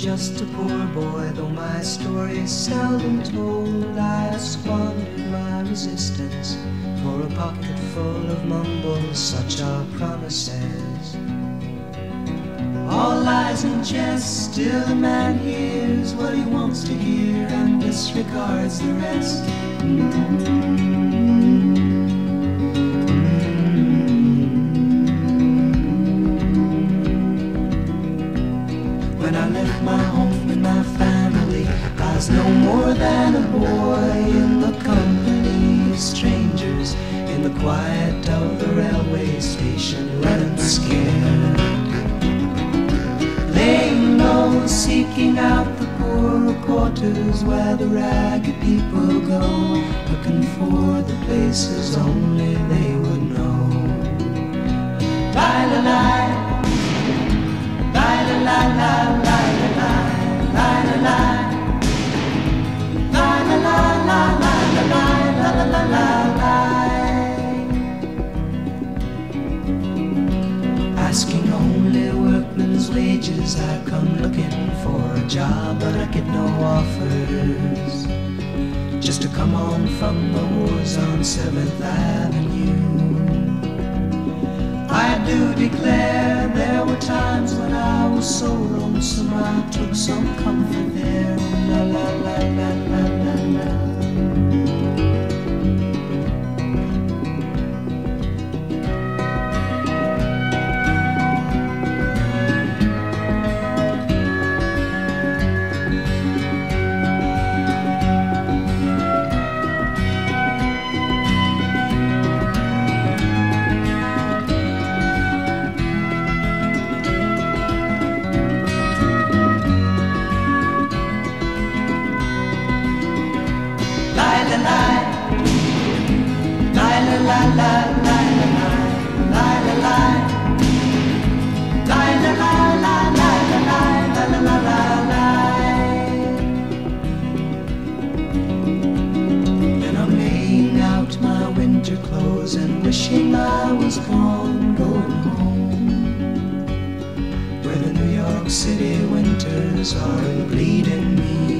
just a poor boy, though my story is seldom told. I squandered my resistance for a pocket full of mumbles, such are promises. All lies and jest, still the man hears what he wants to hear and disregards the rest. When I left my home and my family, I was no more than a boy in the company of strangers in the quiet of the railway station, running scared. Laying low, seeking out the poorer quarters where the ragged people go, looking for the places only they would know. Bye la la. La la la la wages, I come looking for a job, but I get no offers. Just to come on from the wars on Seventh Avenue. I do declare there were times when I was so lonesome I took some comfort there. La la la la la. And wishing I was gone, going home. Where the New York City winters are bleeding me